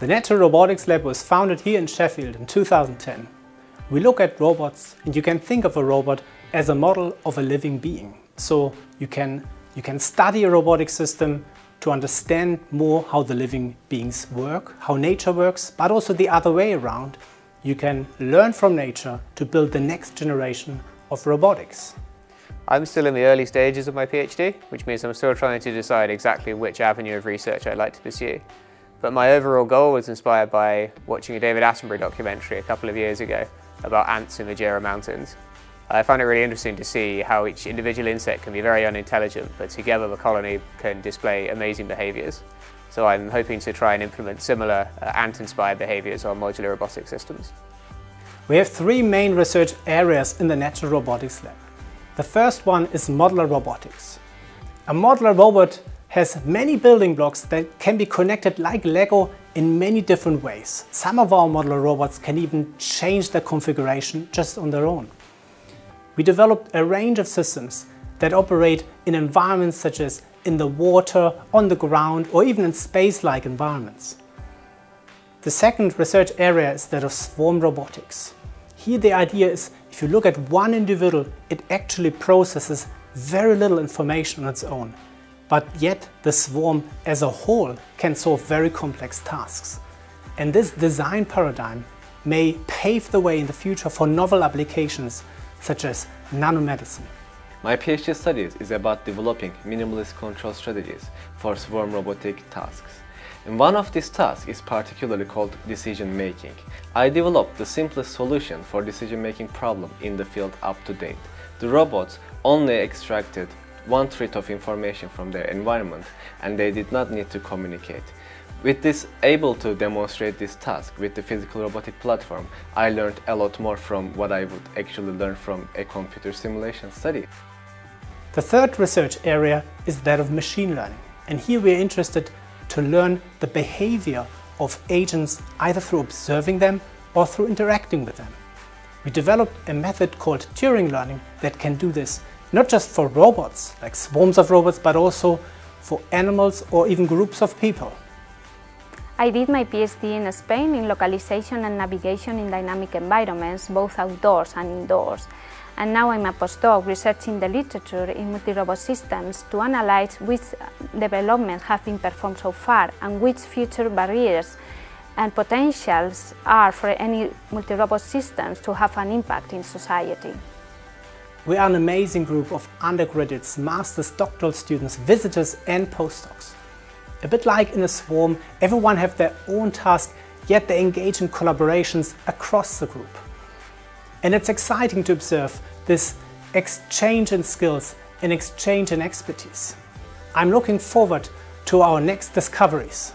The Natural Robotics Lab was founded here in Sheffield in 2010. We look at robots and you can think of a robot as a model of a living being. So you can, you can study a robotic system to understand more how the living beings work, how nature works, but also the other way around. You can learn from nature to build the next generation of robotics. I'm still in the early stages of my PhD, which means I'm still trying to decide exactly which avenue of research I'd like to pursue. But my overall goal was inspired by watching a David Attenborough documentary a couple of years ago about ants in the Jura Mountains. I found it really interesting to see how each individual insect can be very unintelligent, but together the colony can display amazing behaviours. So I'm hoping to try and implement similar uh, ant-inspired behaviours on modular robotic systems. We have three main research areas in the Natural Robotics Lab. The first one is modular robotics. A modular robot has many building blocks that can be connected like Lego in many different ways. Some of our modular robots can even change their configuration just on their own. We developed a range of systems that operate in environments such as in the water, on the ground, or even in space-like environments. The second research area is that of swarm robotics. Here the idea is if you look at one individual, it actually processes very little information on its own but yet the swarm as a whole can solve very complex tasks. And this design paradigm may pave the way in the future for novel applications such as nanomedicine. My PhD studies is about developing minimalist control strategies for swarm robotic tasks. And one of these tasks is particularly called decision making. I developed the simplest solution for decision making problem in the field up to date. The robots only extracted one treat of information from their environment and they did not need to communicate. With this able to demonstrate this task with the physical robotic platform, I learned a lot more from what I would actually learn from a computer simulation study. The third research area is that of machine learning. And here we are interested to learn the behavior of agents either through observing them or through interacting with them. We developed a method called Turing learning that can do this not just for robots, like swarms of robots, but also for animals or even groups of people. I did my PhD in Spain in localization and navigation in dynamic environments, both outdoors and indoors. And now I'm a postdoc researching the literature in multi-robot systems to analyze which developments have been performed so far and which future barriers and potentials are for any multi-robot systems to have an impact in society. We are an amazing group of undergraduates, masters, doctoral students, visitors and postdocs. A bit like in a swarm, everyone have their own task, yet they engage in collaborations across the group. And it's exciting to observe this exchange in skills and exchange in expertise. I'm looking forward to our next discoveries.